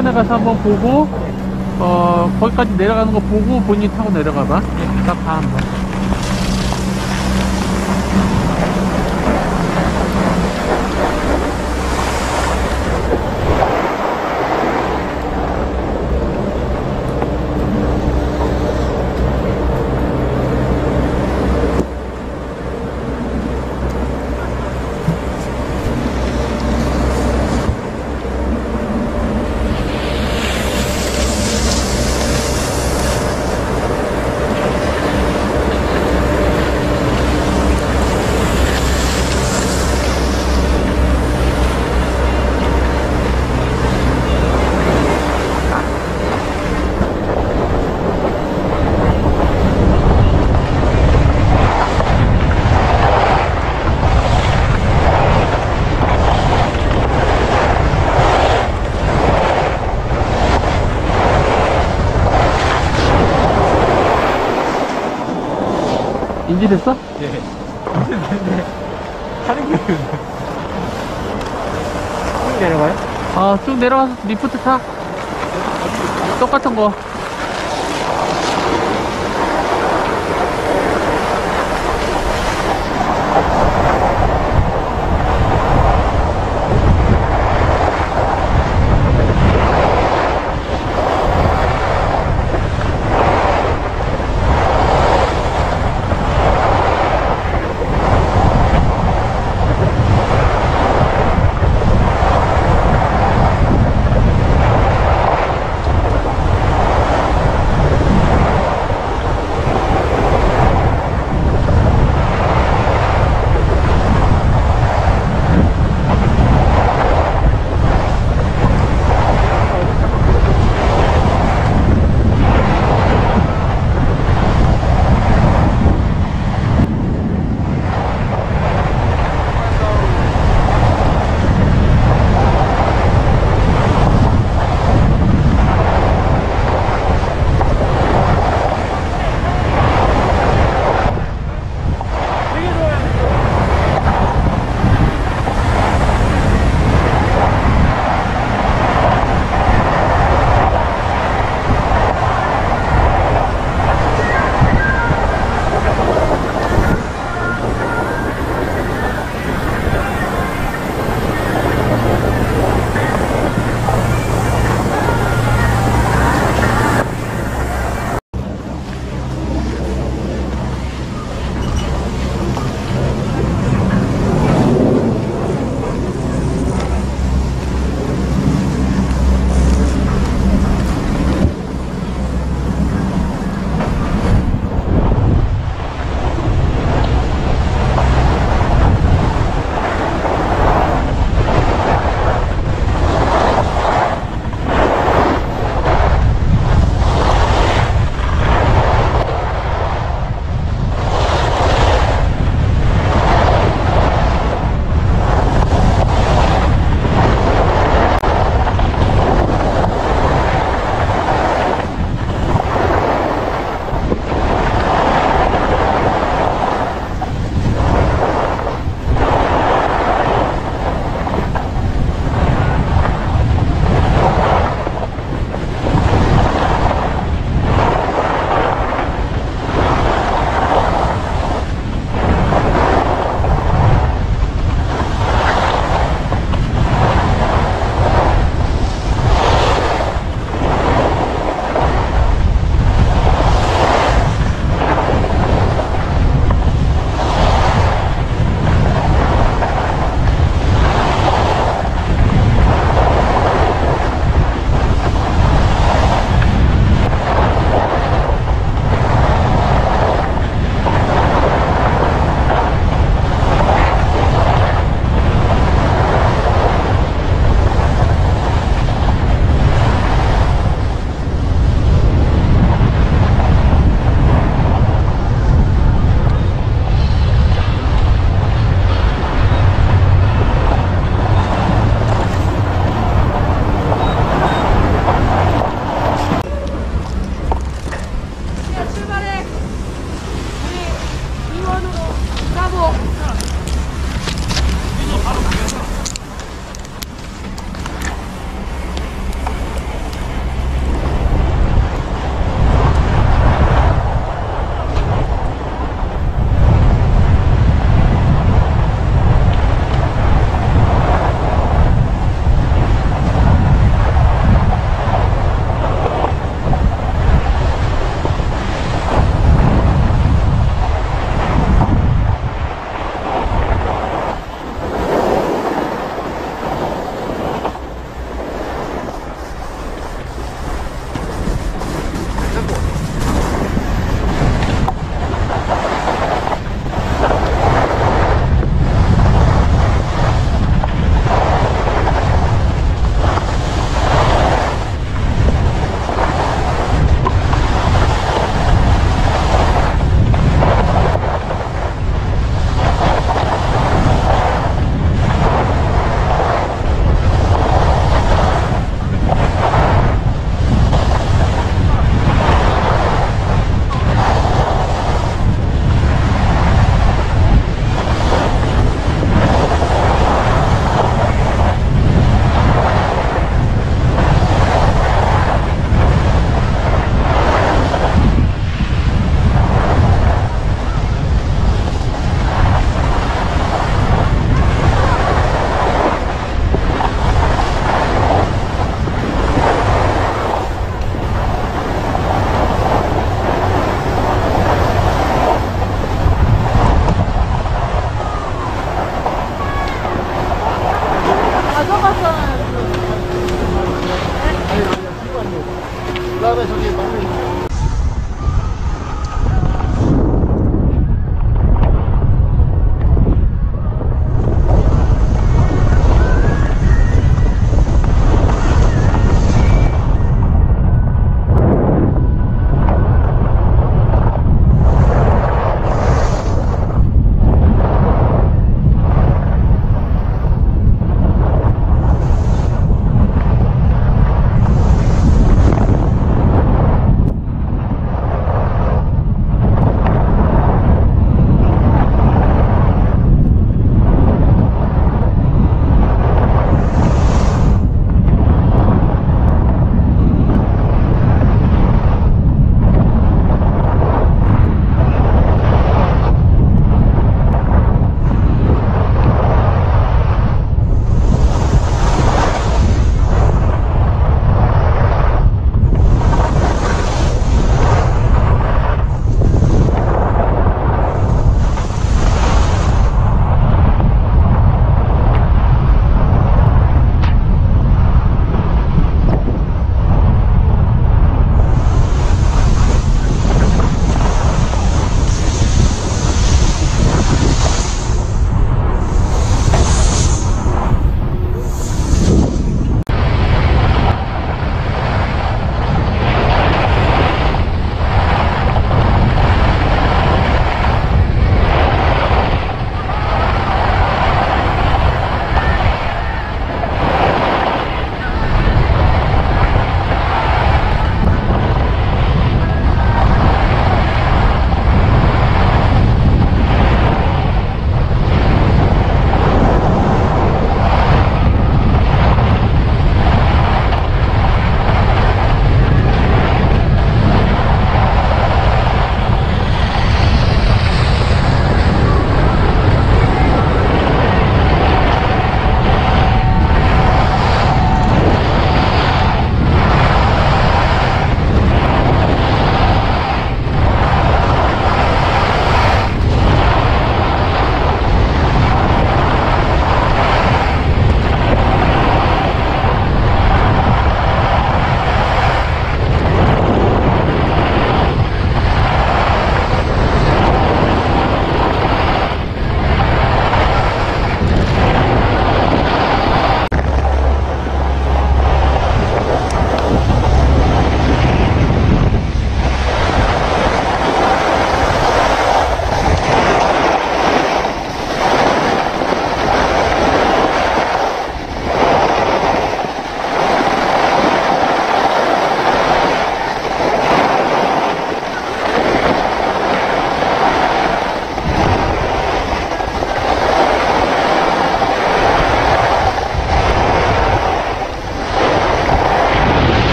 저 중간에 가서 한번 보고, 어, 거기까지 내려가는 거 보고 본인 타고 내려가 봐. 딱 봐, 한번. 인지됐어? 예. 하는 게. 쭉 내려가요? 어, 쭉 내려가서 리프트 타. 똑같은 거.